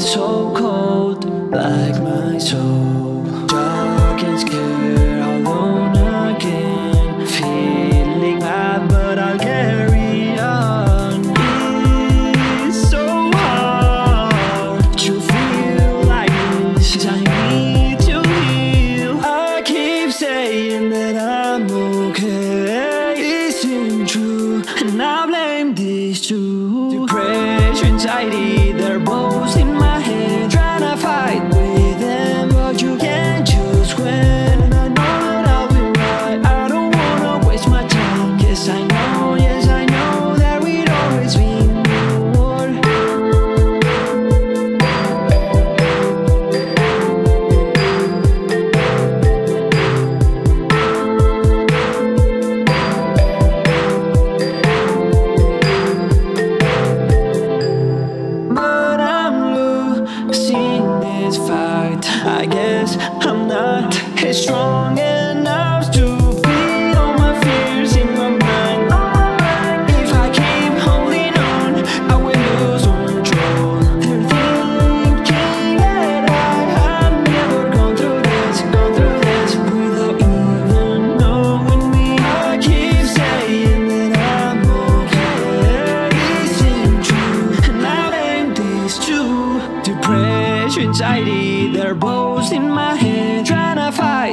so cold, like my soul. Dark and scared, alone again. Feeling bad, but I'll carry on. It's so hard to feel like this. I need to heal. I keep saying that I'm okay. It isn't true, and I blame this too. Depression, anxiety. I'm not as strong as anxiety. They're bows in my head, trying to fight.